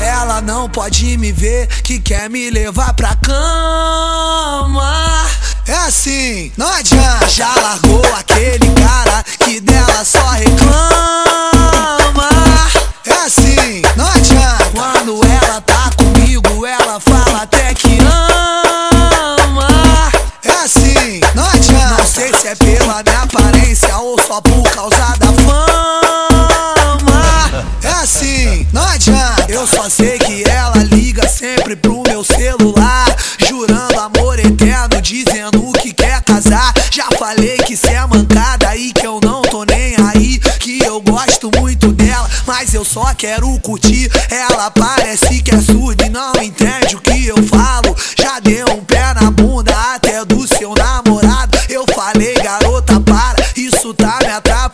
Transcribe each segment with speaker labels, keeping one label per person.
Speaker 1: Ela não pode me ver que quer me levar pra cama. É assim, não adianta. Já largou aquele cara que dela só reclama. Se é pela minha aparência ou só por causa da fama. É assim, não adianta. Eu só sei que ela liga sempre pro meu celular, jurando amor eterno, dizendo que quer casar. Já falei que cê é mancada e que eu não tô nem aí, que eu gosto muito dela, mas eu só quero curtir. Ela parece que é surda e não entende o que eu falo. Já deu um pé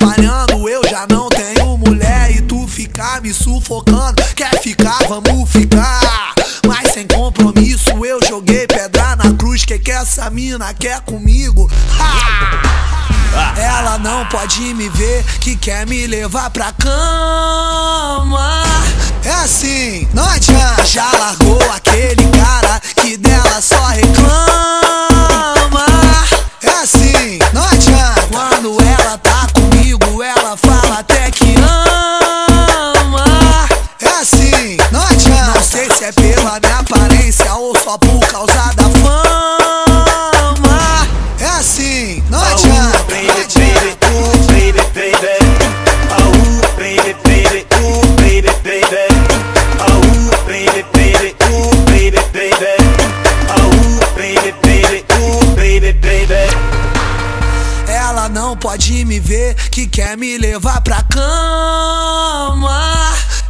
Speaker 1: atrapalhando. Eu já não tenho mulher e tu ficar me sufocando. Quer ficar, vamos ficar. Mas sem compromisso, eu joguei pedra na cruz. Que que essa mina quer comigo? Ha! Ela não pode me ver que quer me levar pra cama. É assim, não adianta. Já largou se é pela minha aparência ou só por causa da fama. É assim, não Oh, adianta. baby, baby,
Speaker 2: baby, baby. Oh, baby, baby, baby, baby. Oh, baby, baby, baby, baby. Oh, baby, baby, baby, baby.
Speaker 1: Ela não pode me ver que quer me levar pra cama.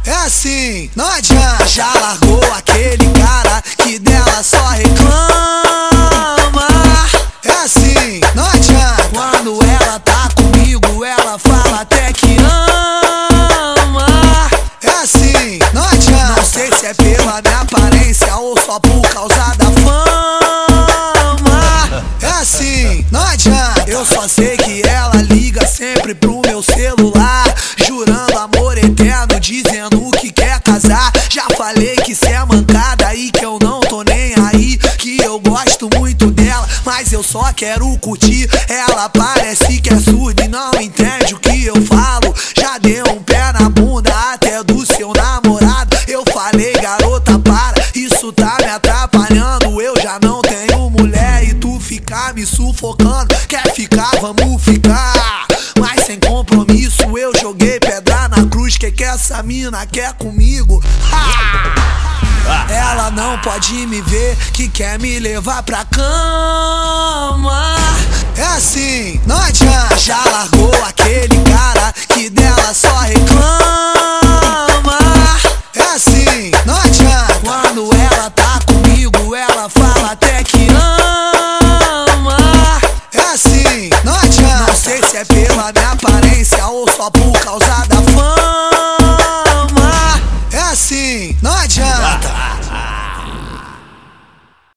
Speaker 1: É assim, não adianta. Já largou aquele cara que dela só reclama. É assim, não adianta. Quando ela tá comigo, ela fala até que ama. É assim, não adianta. Não sei se é pela minha aparência ou só por causa da fama. É assim, não adianta. Eu só sei que ela liga sempre pro meu celular, jurando amor eterno, dizendo que quer casar. Já falei que cê é mancada e que eu não tô nem aí, que eu gosto muito dela, mas eu só quero curtir. Ela parece que é surda e não entende o que eu falo. Já deu um pé na bunda até do seu namorado. Eu falei, garota, para, isso tá me atrapalhando. Eu já não tenho mulher e tu ficar me sufocando. Quer ficar, vamos ficar. que quer essa mina? Quer comigo? Ha! Ela não pode me ver que quer me levar pra cama. É assim, não adianta. Já largou aquele cara que dela só reclama. É assim, não adianta. Quando ela tá comigo, ela fala até que ama. É assim, não adianta. Não sei se é pela minha aparência ou só por causa da fama assim, não adianta.